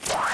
Fight!